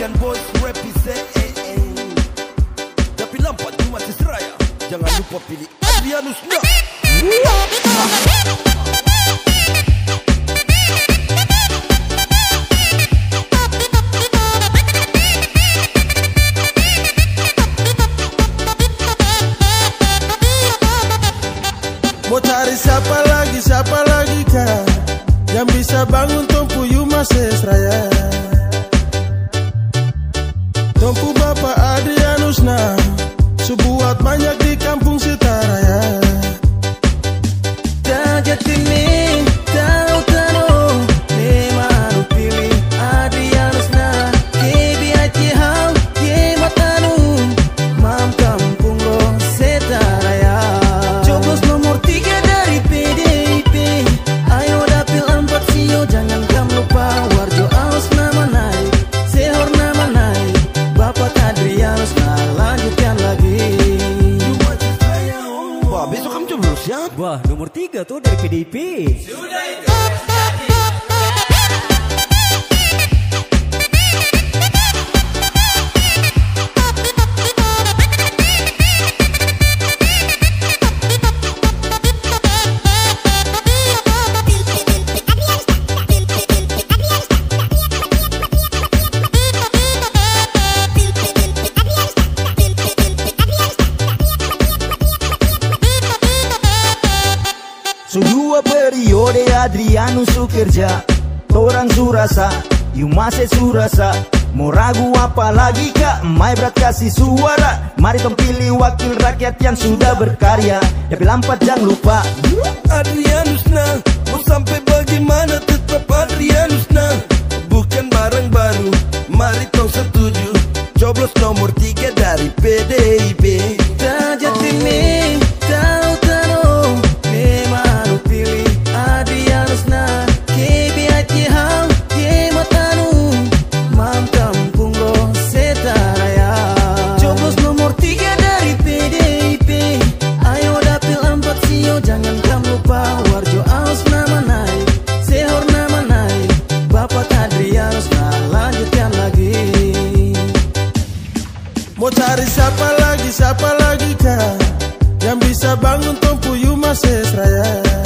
Weekend Boys represent eh, eh. Tapi lampat di mati seraya. Jangan lupa pilih Adrianus Nah Mau cari siapa lagi, siapa lagi kah Yang bisa bangun Tompu Yuma Raya Wah, nomor tiga tuh dari PDIP. Sudua periode Adrianus su kerja Orang surasa, you masih surasa Mau ragu apa lagi kak, my berat kasih suara. Mari tong pilih wakil rakyat yang sudah berkarya. Tapi lampat jangan lupa. Adrianus Nah Mau sampai bagaimana tetap Adrianus Nah Bukan barang baru Mari tong setuju. Coblos nomor tiga dari PDIP Tajat ini Mau cari siapa lagi, siapa lagi kah Yang bisa bangun Tompu Yuma Raya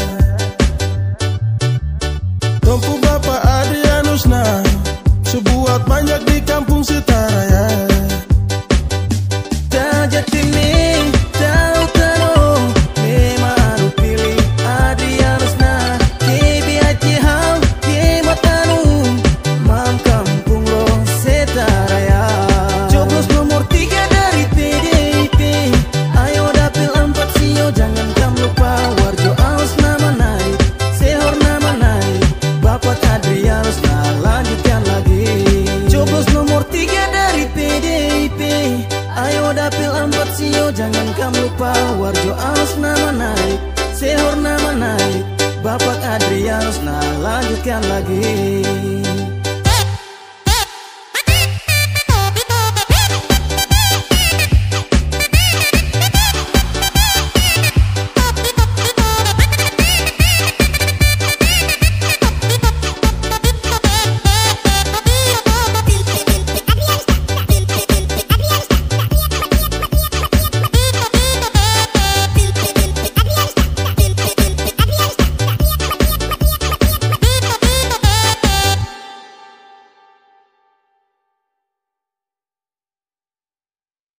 Ayo dapil empat sio jangan kamu lupa. Warjo aus nama naik Sehor nama naik. Bapak Adrianus nah lanjutkan lagi.